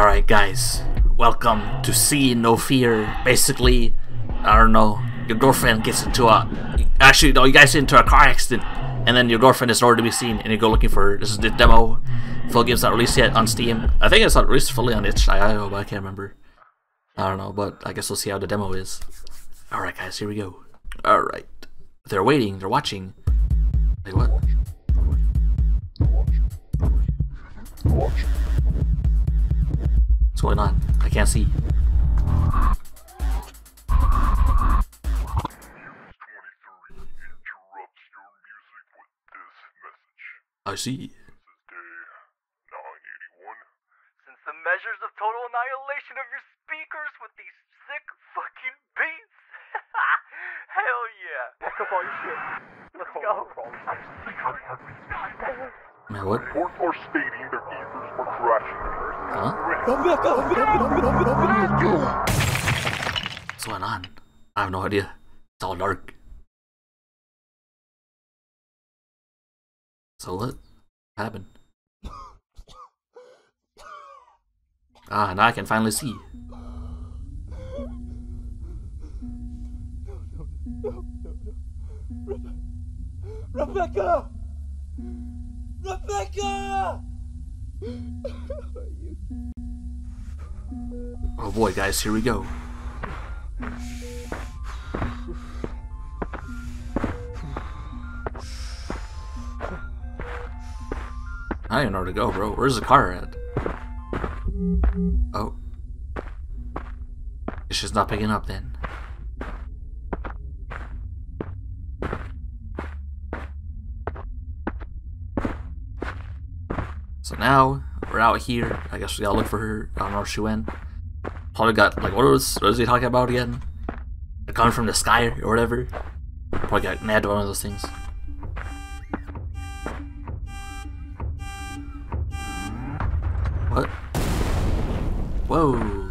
Alright, guys. Welcome to See No Fear. Basically, I don't know, your girlfriend gets into a. Actually, no, you guys get into a car accident, and then your girlfriend is nowhere to be seen, and you go looking for. This is the demo. Full game's not released yet on Steam. I think it's not released fully on itch.io, but I can't remember. I don't know, but I guess we'll see how the demo is. Alright, guys, here we go. Alright. They're waiting, they're watching. Wait, what? What's going on? I can't see. I see. Since the measures of total annihilation of your speakers with these sick fucking beats. Hell yeah. Pack up all your shit. Let's go. Man, what? Reports are stating there were crashing. Huh? What's going on? I have no idea. It's all dark. So what happened? Ah, now I can finally see. Rebecca! Rebecca! Oh boy, guys, here we go. I don't know where to go, bro. Where's the car at? Oh. It's just not picking up then. So now we're out here. I guess we gotta look for her. I don't know where she went. Probably got like what was what was he talking about again? Coming from the sky or whatever. Probably got mad to one of those things. What? Whoa.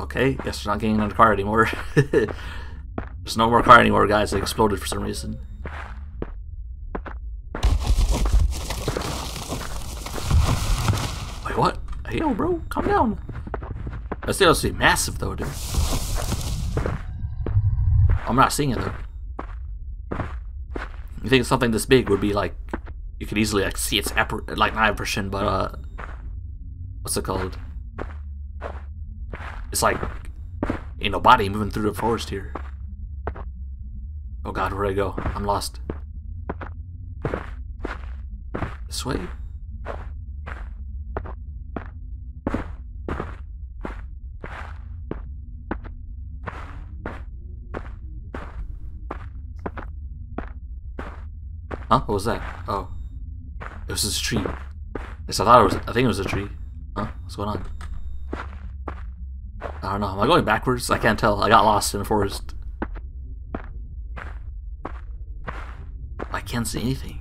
Okay, guess we're not getting in the car anymore. There's no more car anymore, guys. It exploded for some reason. Yo, bro, calm down. That still be massive, though, dude. I'm not seeing it, though. You think something this big would be like, you could easily like see its like not apparition, but uh, what's it called? It's like, ain't know, body moving through the forest here. Oh God, where'd I go? I'm lost. This way? Huh? What was that? Oh. It was this tree. Yes, I thought it was I think it was a tree. Huh? What's going on? I don't know. Am I going backwards? I can't tell. I got lost in the forest. I can't see anything.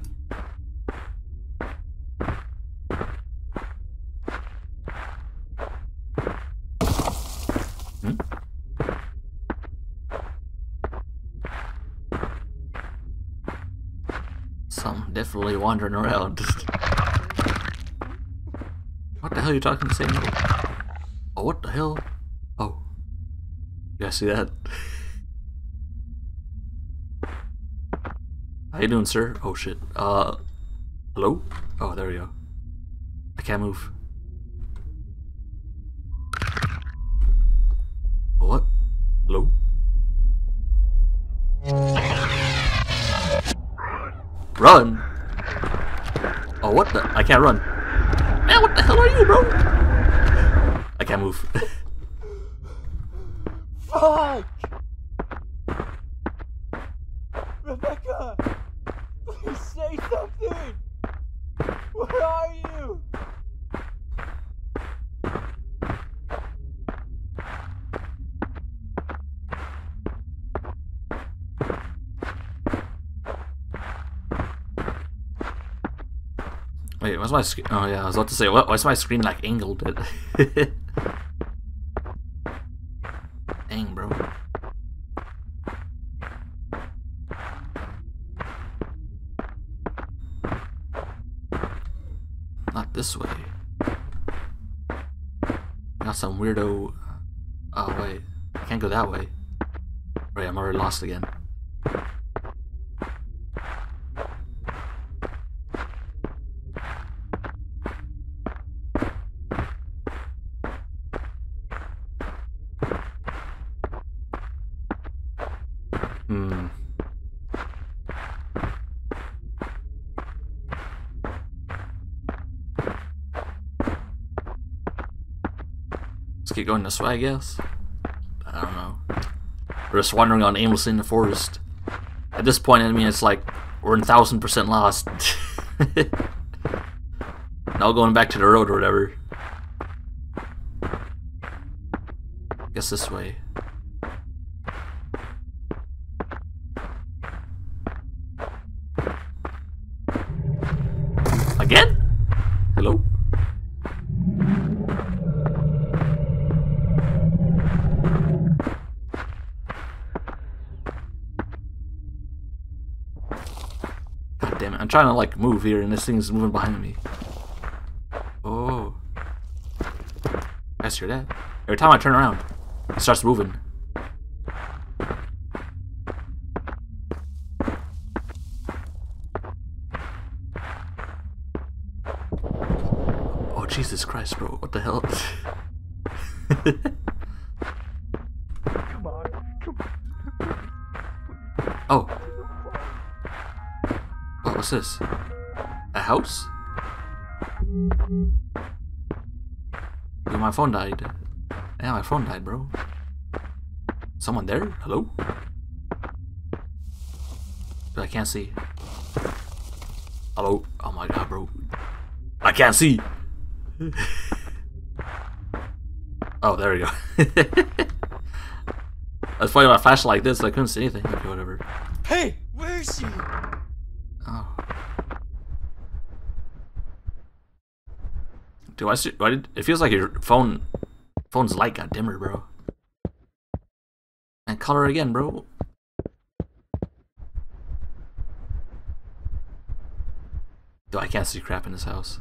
Hmm? Some definitely wandering around. what the hell are you talking to say? Oh, what the hell? Oh. Guys see that? How you doing, sir? Oh shit. Uh, hello? Oh, there we go. I can't move. What? Hello? Run? Oh, what the? I can't run. Man, what the hell are you, bro? I can't move. Fuck! Rebecca! Please say something! Where are you? Wait, what's my screen? Oh yeah, I was about to say, what? Why's my screen like angled? Dang, bro. Not this way. got some weirdo. Oh wait, I can't go that way. Wait, I'm already lost again. Hmm. Let's keep going this way, I guess. I don't know. We're just wandering on aimlessly in the forest. At this point, I mean, it's like we're in thousand percent lost. now going back to the road or whatever. Guess this way. I'm trying to like move here and this thing's moving behind me. Oh. I hear that. Every time I turn around, it starts moving. Oh Jesus Christ, bro! What the hell? What was this? A house? Yo, my phone died. Yeah, my phone died, bro. Someone there? Hello? Dude, I can't see. Hello? Oh my god, bro. I can't see! oh, there we go. That's funny, my flashlight like this, I couldn't see anything. Okay, whatever. Hey, where is she? Oh. Do I see? Why did, it feels like your phone, phone's light got dimmer, bro. And color again, bro. Dude, I can't see crap in this house.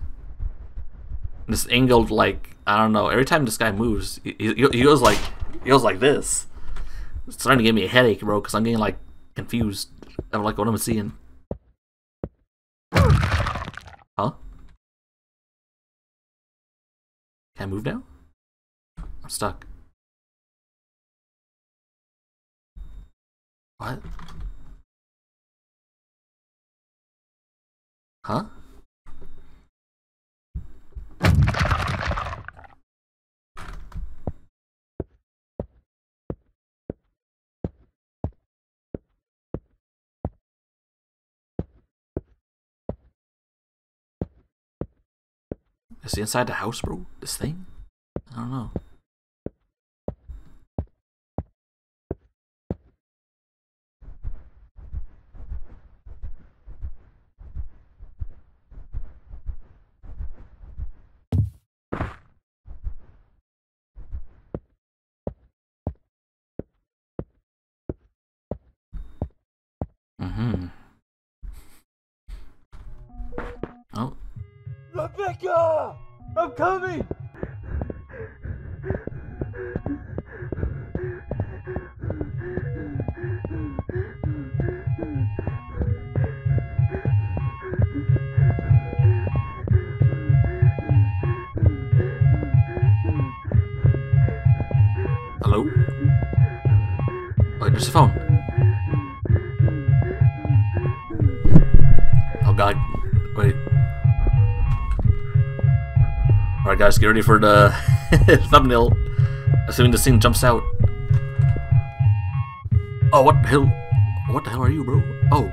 This angled, like I don't know. Every time this guy moves, he, he, he goes like he goes like this. It's starting to give me a headache, bro, because I'm getting like confused. I'm like what am I'm seeing. Huh? Can I move now? I'm stuck. What? Huh? Is he inside the house, bro? This thing? I don't know. Mm-hmm. Oh, Rebecca! I'm coming! hello? Wait, there's a phone. Oh god. Wait. Alright guys, get ready for the thumbnail. Assuming the scene jumps out. Oh, what the hell? What the hell are you, bro? Oh.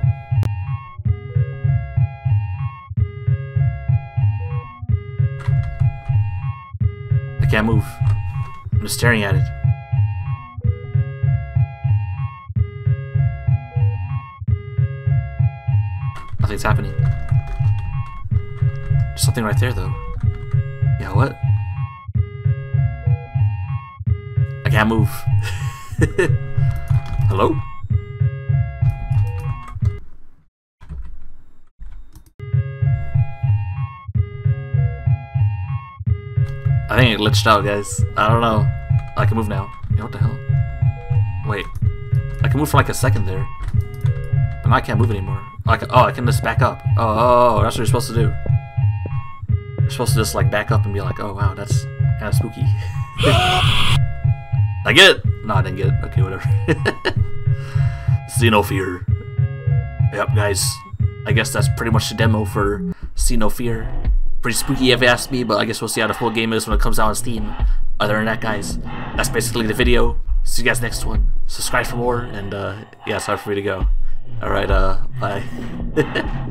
I can't move. I'm just staring at it. Nothing's happening. There's something right there, though. Yeah, what? I can't move. Hello? I think it glitched out, guys. I don't know. I can move now. Yeah, what the hell? Wait. I can move for like a second there. Now I can't move anymore. I can, oh, I can just back up. Oh, oh, oh, that's what you're supposed to do. You're supposed to just like back up and be like, oh wow, that's kind of spooky. I get it. No, I didn't get it. Okay, whatever. See no fear. Yep, guys. I guess that's pretty much the demo for See No Fear. Pretty spooky if you ask me, but I guess we'll see how the full game is when it comes out on Steam. Other than that, guys, that's basically the video. See you guys next one. Subscribe for more, and uh, yeah, sorry for me to go. Alright, uh, bye.